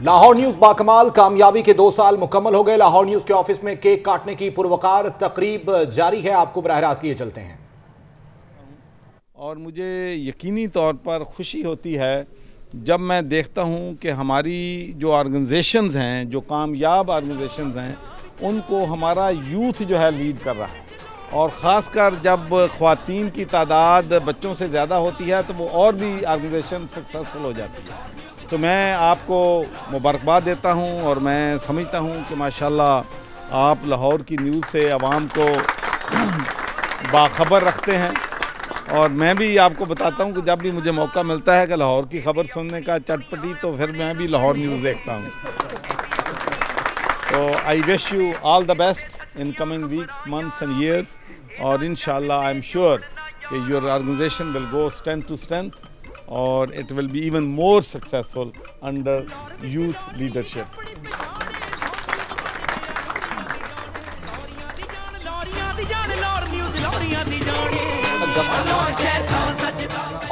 Lahore news باکمال کامیابی کے دو سال مکمل ہو گئے۔ لاہور نیوز کے آفس میں کیک کاٹنے کی پروکار تقریب جاری ہے۔ آپ کو براہ راست لیے چلتے ہیں۔ اور مجھے یقینی طور پر خوشی ہوتی ہے جب میں دیکھتا ہوں کہ ہماری جو آرگنائزیشنز ہیں، جو کامیاب آرگنائزیشنز ہیں، ان کو ہمارا یوتھ جو ہے لیڈ کر رہا ہے۔ اور خاص کر جب خواتین کی تعداد بچوں سے زیادہ ہوتی ہے تو وہ اور بھی آرگنائزیشن سکسیسفل ہو جاتی ہے۔ تو میں آپ کو مبارکباد دیتا ہوں اور میں سمجھتا ہوں کہ ماشاءاللہ آپ لاہور کی نیوز سے عوام کو باخبر رکھتے ہیں اور میں بھی آپ کو بتاتا ہوں کہ جب بھی مجھے موقع ملتا ہے کہ لاہور کی خبر سننے کا چٹپٹی تو پھر میں بھی لاہور نیوز دیکھتا ہوں۔ تو I wish you all the best in coming weeks months and years اور انشاءاللہ آئی ایم شیور کہ your organization will go strength to strength or it will be even more successful under youth leadership.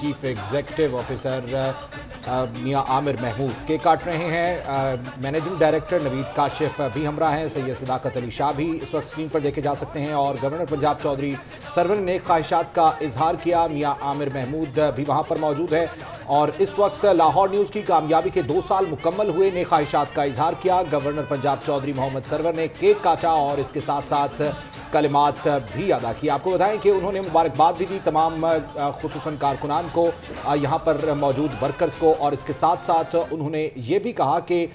chief executive officer Mian Amir Mahmood کے کاٹ رہے ہیں۔ Managing director نوید کاشف بھی ہمراہ ہیں۔ سید صداقت علی شاہ بھی اس وقت سکرین پر دیکھے جا سکتے ہیں اور گورنر پنجاب چودھری سرور نے خواہشات کا اظہار کیا۔ میاں عامر محمود بھی وہاں پر موجود ہے اور اس وقت لاہور نیوز کی کامیابی کے دو سال مکمل ہوئے نے خواہشات کا اظہار کیا۔ گورنر پنجاب چودھری محمد سرور نے کیک کاٹا اور اس کے ساتھ ساتھ کلمات بھی ادا کی آپ کو بتائیں کہ انہوں نے مبارکباد بھی دی، تمام خصوصاً کارکنان کو یہاں پر موجود ورکرز کو، اور اس کے ساتھ ساتھ انہوں نے یہ بھی کہا کہ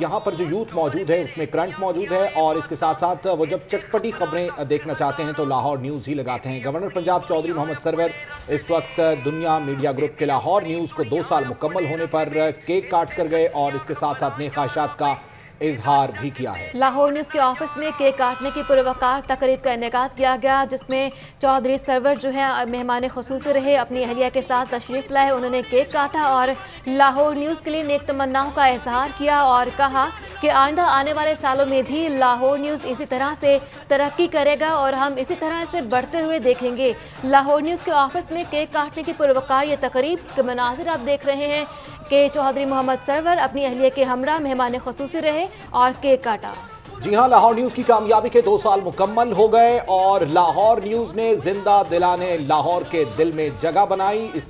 یہاں پر جو یوتھ موجود ہے اس میں کرنٹ موجود ہے، اور اس کے ساتھ ساتھ وہ جب چٹپٹی خبریں دیکھنا چاہتے ہیں تو لاہور نیوز ہی لگاتے ہیں۔ گورنر پنجاب چودھری محمد سرور اس وقت دنیا میڈیا گروپ کے لاہور نیوز کو دو سال مکمل ہونے پر کیک کاٹ کر گئے، اور اس کے ساتھ ساتھ نیک خواہشات کا اظہار بھی کیا ہے۔ لاہور نیوز کے آفس میں کیک کاٹنے کی پروکار تقریب کا انعقاد کیا گیا، جس میں چودھری سرور جو ہے مہمان خصوصی رہے، اپنی اہلیہ کے ساتھ تشریف لائے، انہوں نے کیک کاٹا اور لاہور نیوز کے لیے نیک تمناؤں کا اظہار کیا اور کہا کہ آئندہ آنے والے سالوں میں بھی لاہور نیوز اسی طرح سے ترقی کرے گا اور ہم اسی طرح سے بڑھتے ہوئے دیکھیں گے۔ لاہور نیوز کے آفس میں کیک کاٹنے کی پروکار یہ تقریب کے مناظر آپ دیکھ رہے ہیں کہ چودھری محمد سرور اپنی اہلیہ کے ہمراہ، مہمان خصوصی رہے اور کیک کاٹا۔ جی ہاں لاہور نیوز کی کامیابی کے دو سال مکمل ہو گئے اور لاہور نیوز نے زندہ دلانے لاہور کے دل میں جگہ بنائی۔ اس کے